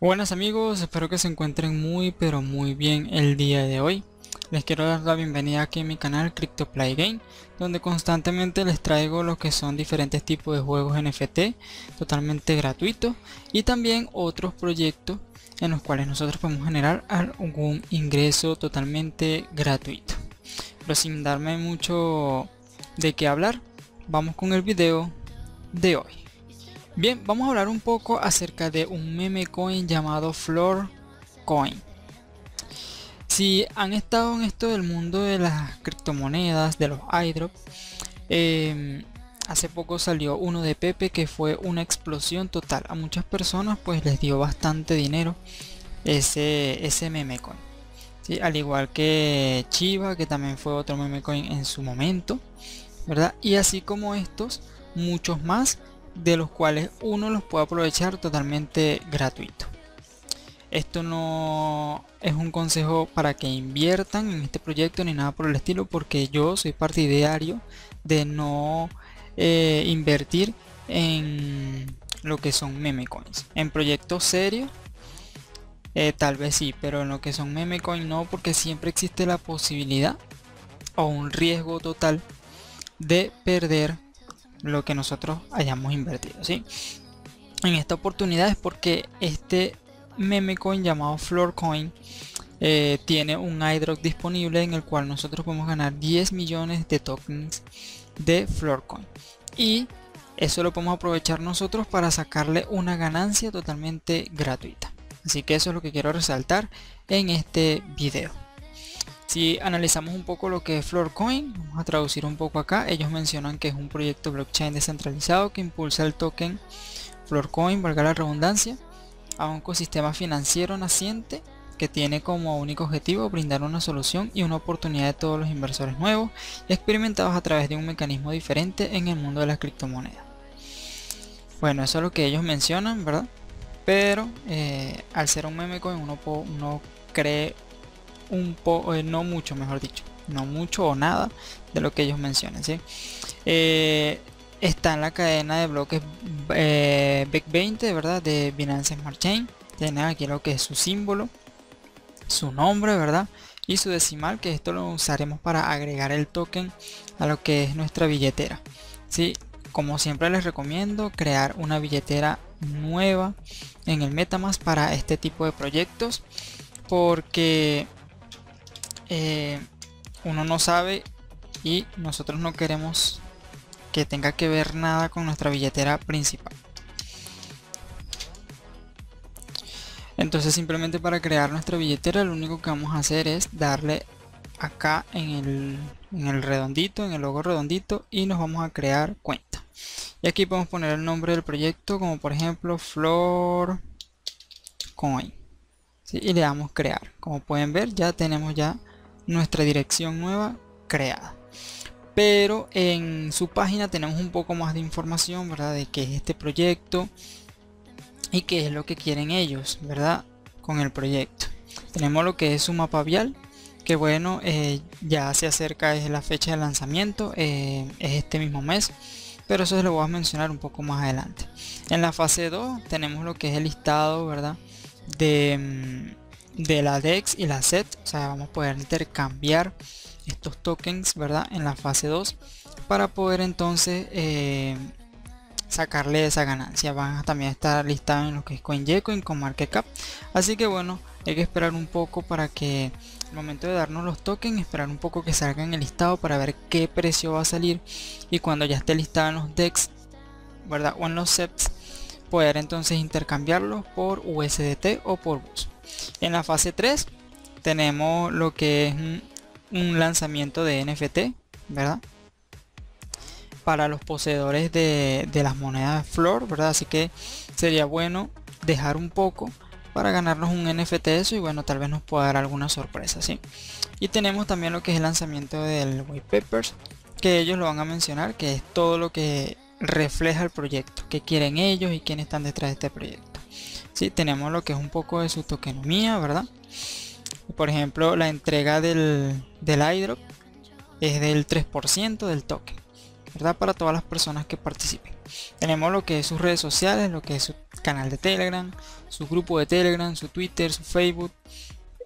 Buenas amigos, espero que se encuentren muy pero muy bien el día de hoy. Les quiero dar la bienvenida aquí en mi canal CryptoPlay Game, donde constantemente les traigo lo que son diferentes tipos de juegos NFT totalmente gratuitos y también otros proyectos en los cuales nosotros podemos generar algún ingreso totalmente gratuito. Pero sin darme mucho de qué hablar, vamos con el video de hoy. Bien, vamos a hablar un poco acerca de un meme coin llamado Floor Coin. Si han estado en esto del mundo de las criptomonedas, de los iDrop, em, hace poco salió uno de Pepe que fue una explosión total. A muchas personas pues les dio bastante dinero ese, ese meme coin. Al igual que Chiva, que también fue otro meme coin en su momento. ¿verdad? Y así como estos, muchos más de los cuales uno los puede aprovechar totalmente gratuito. Esto no es un consejo para que inviertan en este proyecto ni nada por el estilo porque yo soy partidario de no eh, invertir en lo que son meme coins. En proyectos serios eh, tal vez sí, pero en lo que son meme coins no porque siempre existe la posibilidad o un riesgo total de perder lo que nosotros hayamos invertido ¿sí? en esta oportunidad es porque este meme coin llamado floor coin eh, tiene un iDrop disponible en el cual nosotros podemos ganar 10 millones de tokens de floor coin. Y eso lo podemos aprovechar nosotros para sacarle una ganancia totalmente gratuita. Así que eso es lo que quiero resaltar en este video si analizamos un poco lo que es Floorcoin, vamos a traducir un poco acá, ellos mencionan que es un proyecto blockchain descentralizado que impulsa el token Floorcoin, valga la redundancia, a un ecosistema financiero naciente que tiene como único objetivo brindar una solución y una oportunidad de todos los inversores nuevos experimentados a través de un mecanismo diferente en el mundo de las criptomonedas. Bueno, eso es lo que ellos mencionan, ¿verdad? Pero eh, al ser un meme coin uno, uno cree un poco, eh, no mucho mejor dicho, no mucho o nada de lo que ellos mencionan. ¿sí? Eh, está en la cadena de bloques eh, 20 ¿verdad? De Binance Smart Chain. Tienen aquí lo que es su símbolo, su nombre, ¿verdad? Y su decimal, que esto lo usaremos para agregar el token a lo que es nuestra billetera. ¿sí? Como siempre les recomiendo crear una billetera nueva en el Metamask para este tipo de proyectos porque eh, uno no sabe y nosotros no queremos que tenga que ver nada con nuestra billetera principal. Entonces simplemente para crear nuestra billetera lo único que vamos a hacer es darle acá en el, en el redondito, en el logo redondito y nos vamos a crear cuenta. Y aquí podemos poner el nombre del proyecto como por ejemplo Flor Coin. Y le damos crear. Como pueden ver ya tenemos ya nuestra dirección nueva creada. Pero en su página tenemos un poco más de información verdad de qué es este proyecto y qué es lo que quieren ellos verdad con el proyecto. Tenemos lo que es su mapa vial que bueno eh, ya se acerca desde la fecha de lanzamiento eh, es este mismo mes pero eso se lo voy a mencionar un poco más adelante. En la fase 2 tenemos lo que es el listado verdad de mm, de la DEX y la SET, o sea, vamos a poder intercambiar estos tokens, ¿verdad? En la fase 2 para poder entonces eh, sacarle esa ganancia. Van a también estar listados en lo que es CoinGecko y con Market Cap. Así que bueno, hay que esperar un poco para que al momento de darnos los tokens, esperar un poco que salgan el listado para ver qué precio va a salir y cuando ya esté listado en los DEX, ¿verdad? O en los SETs, poder entonces intercambiarlos por USDT o por BUS. En la fase 3 tenemos lo que es un, lanzamiento de NFT, ¿verdad? Para los poseedores de, las monedas Flor, ¿verdad? Así que sería bueno dejar un poco para ganarnos un NFT eso y bueno, tal vez nos pueda dar alguna sorpresa, ¿sí? Y tenemos también lo que es el lanzamiento del White Papers, que ellos lo van a mencionar, que es todo lo que refleja el proyecto, que quieren ellos y quiénes están detrás de este proyecto. ¿Sí? tenemos lo que es un poco de su tokenomía, ¿verdad? Por ejemplo, la entrega del, del iDrop es del 3% del token. ¿verdad? Para todas las personas que participen. Tenemos lo que es sus redes sociales, lo que es su canal de Telegram, su grupo de Telegram, su Twitter, su Facebook.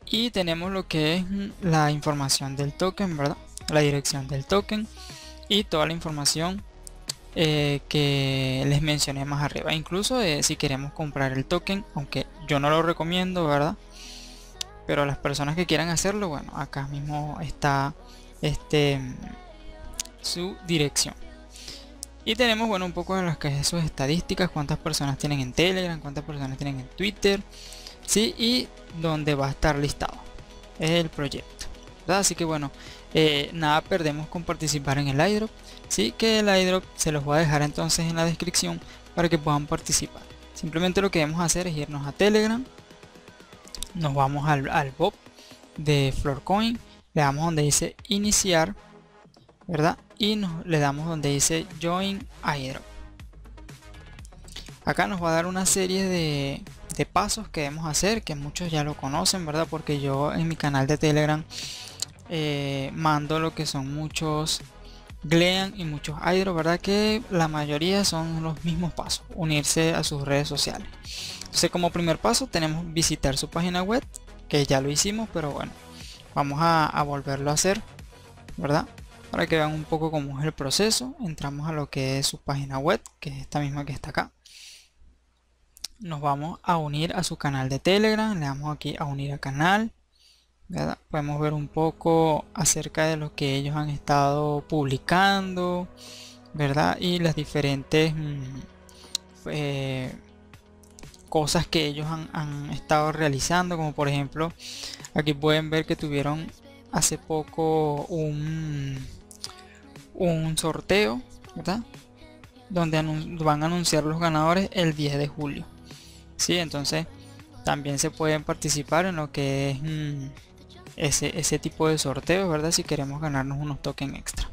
Y tenemos lo que es la información del token, ¿verdad? La dirección del token y toda la información eh, que les mencioné más arriba. Incluso eh, si queremos comprar el token, aunque yo no lo recomiendo, ¿verdad? Pero las personas que quieran hacerlo, bueno, acá mismo está este su dirección. Y tenemos, bueno, un poco de las que es sus estadísticas, cuántas personas tienen en Telegram, cuántas personas tienen en Twitter, sí, y dónde va a estar listado el proyecto. Así que bueno, eh, nada perdemos con participar en el airdrop. Sí, que el airdrop se los voy a dejar entonces en la descripción para que puedan participar. Simplemente lo que debemos hacer es irnos a Telegram, nos vamos al, al Bob de Floorcoin, le damos donde dice iniciar, ¿verdad? Y nos, le damos donde dice Join Airdrop. Acá nos va a dar una serie de, de pasos que debemos hacer, que muchos ya lo conocen, ¿verdad? Porque yo en mi canal de Telegram eh, mando lo que son muchos Glean y muchos Hydro, ¿verdad? Que la mayoría son los mismos pasos, unirse a sus redes sociales. Entonces como primer paso tenemos visitar su página web, que ya lo hicimos, pero bueno, vamos a, volverlo a hacer, ¿verdad? Para que vean un poco cómo es el proceso, entramos a lo que es su página web, que es esta misma que está acá. Nos vamos a unir a su canal de Telegram, le damos aquí a unir a canal Podemos ver un poco acerca de lo que ellos han estado publicando, ¿verdad? Y las diferentes mm, eh, cosas que ellos han, estado realizando, como por ejemplo, aquí pueden ver que tuvieron hace poco un, un sorteo, ¿verdad? Donde van a anunciar los ganadores el 10 de julio. Sí, entonces también se pueden participar en lo que es... Mm, ese, ese tipo de sorteos, ¿verdad? Si queremos ganarnos unos tokens extra.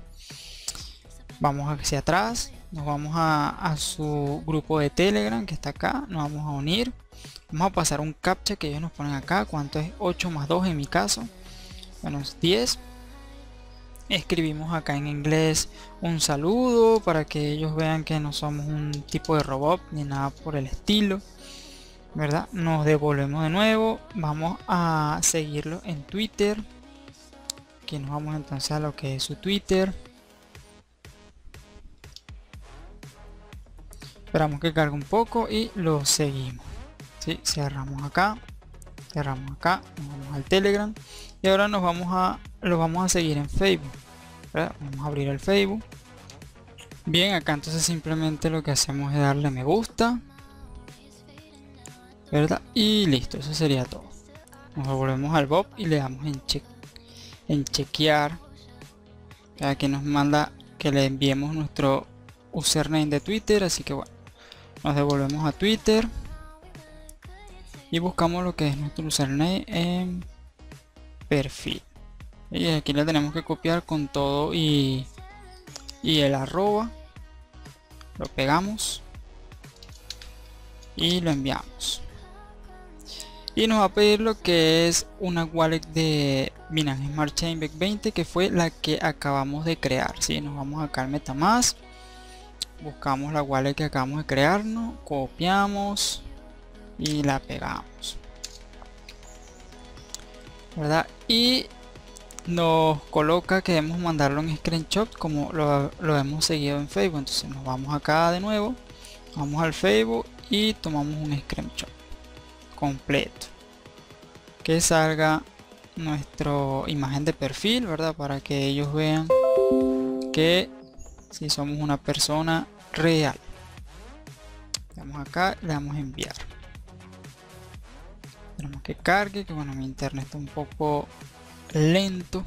Vamos hacia atrás, nos vamos a, su grupo de Telegram que está acá, nos vamos a unir. Vamos a pasar un captcha que ellos nos ponen acá, cuánto es 8 más 2 en mi caso. Bueno, es 10. Escribimos acá en inglés un saludo para que ellos vean que no somos un tipo de robot ni nada por el estilo. ¿Verdad? Nos devolvemos de nuevo. Vamos a seguirlo en Twitter. Aquí nos vamos entonces a lo que es su Twitter. Esperamos que cargue un poco y lo seguimos. ¿sí? Cerramos acá. Cerramos acá. Nos vamos al Telegram. Y ahora nos vamos a lo vamos a seguir en Facebook. Vamos a abrir el Facebook. Bien, acá entonces simplemente lo que hacemos es darle me gusta ¿verdad? Y listo, eso sería todo. Nos volvemos al Bob y le damos en, check, en chequear. Aquí nos manda que le enviemos nuestro username de Twitter, así que bueno, nos devolvemos a Twitter y buscamos lo que es nuestro username en perfil. Y aquí le tenemos que copiar con todo y, y el arroba. Lo pegamos y lo enviamos y nos va a pedir lo que es una wallet de Binance Smart Chain 20 que fue la que acabamos de crear si nos vamos acá al metamask buscamos la wallet que acabamos de crearnos copiamos y la pegamos verdad y nos coloca que debemos mandarlo en screenshot como lo, lo hemos seguido en facebook. Entonces nos vamos acá de nuevo vamos al facebook y tomamos un screenshot completo. Que salga nuestra imagen de perfil verdad para que ellos vean que si somos una persona real. Damos acá le damos a enviar. Tenemos que cargue que bueno mi internet está un poco lento.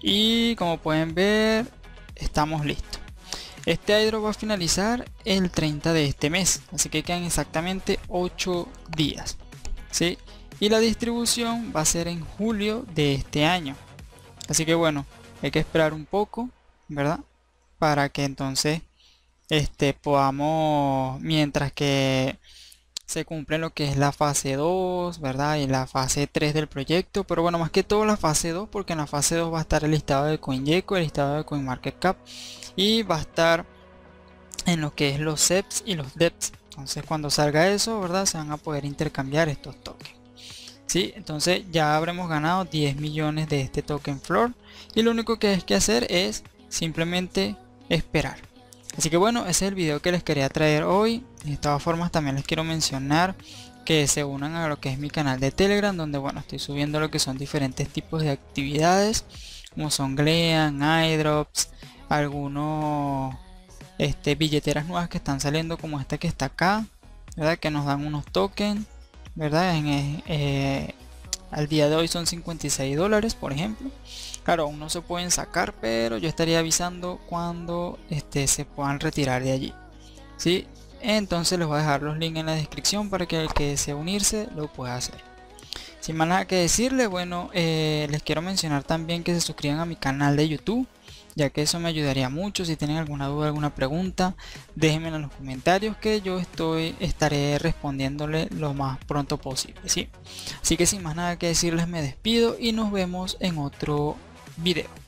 Y como pueden ver estamos listos este airdrop va a finalizar el 30 de este mes, así que quedan exactamente 8 días. ¿sí? Y la distribución va a ser en julio de este año. Así que bueno, hay que esperar un poco, ¿verdad? Para que entonces este, podamos, mientras que se cumple lo que es la fase 2, ¿verdad? Y la fase 3 del proyecto, pero bueno, más que todo la fase 2, porque en la fase 2 va a estar el listado de CoinGecko, el listado de CoinMarketCap y va a estar en lo que es los SEPs y los DEPs. Entonces cuando salga eso, ¿verdad? Se van a poder intercambiar estos tokens. ¿Sí? Entonces ya habremos ganado 10 millones de este token floor y lo único que hay que hacer es simplemente esperar. Así que bueno, ese es el video que les quería traer hoy. De todas formas también les quiero mencionar que se unan a lo que es mi canal de Telegram, donde bueno, estoy subiendo lo que son diferentes tipos de actividades, como son Glean, iDrops, algunos este, billeteras nuevas que están saliendo como esta que está acá, ¿verdad? Que nos dan unos tokens, ¿verdad? Eh, eh, al día de hoy son 56 dólares, por ejemplo. Claro, aún no se pueden sacar, pero yo estaría avisando cuando este, se puedan retirar de allí. ¿Sí? Entonces les voy a dejar los links en la descripción para que el que desee unirse lo pueda hacer. Sin más nada que decirle, bueno, eh, les quiero mencionar también que se suscriban a mi canal de YouTube ya que eso me ayudaría mucho. Si tienen alguna duda, alguna pregunta, déjenme en los comentarios que yo estoy estaré respondiéndole lo más pronto posible. ¿sí? Así que sin más nada que decirles, me despido y nos vemos en otro video.